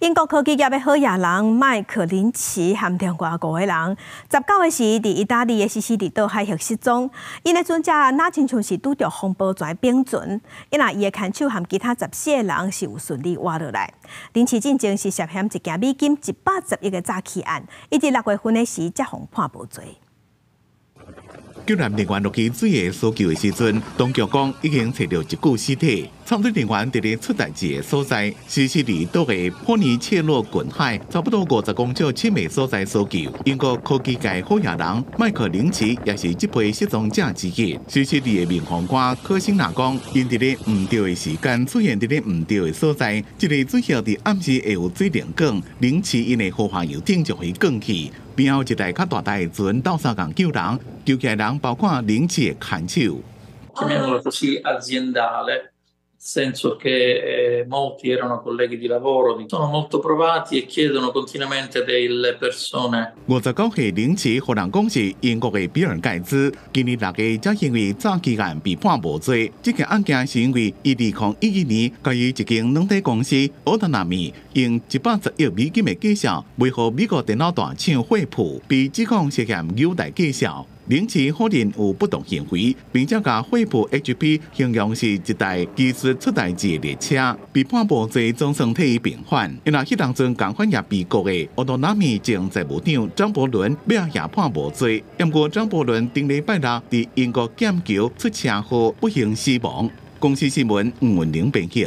英国科技业的好野人麦克林奇和另外五个人，十九个时伫意大利的西西里岛海域失踪。因的船只那亲像是拄着风暴在冰船，因那伊的牵手和其他十四个人是有顺利活落来。林奇进前是涉嫌一件美金一百十亿的诈欺案，一直六月份的时才被判无罪。救援人员落去水下搜救的时阵，当局讲已经找到一具尸体。参队人员伫咧出代志的所在，西西里岛的波尼切洛近海，差不多五十公尺深的所在搜救。英国科技界好野人麦克林奇也是这批失踪者之一。西西里的民航官科辛纳讲，因伫咧唔对的时间出现伫咧唔对的所在，这个最后伫暗时会有水灵港，林奇因的好朋友顶就会降去。然后一台较大台的船到三港救人，救起来人包括林奇的看手。Senso che molti erano colleghi di lavoro, sono molto provati e chiedono continuamente delle persone. 五十九岁林奇荷兰公是英国的比尔盖茨，今年六月才因为诈欺案被判无罪。这件案件是因为伊二零一一年，关于一间软体公司奥特纳米用一百十亿美金的计销，维护美国电脑大厂惠普，被指控涉嫌优待计销。林奇可能有不同行为，并且甲惠普 HP 形容是一台技术出代志的列车，被判无罪，总算替伊平反。因为迄当阵共犯也被告的奥多纳米前财务长张伯伦，也也判无罪。不过张伯伦顶礼拜六伫英国剑桥出车祸不幸死亡。公司新闻吴文玲编辑。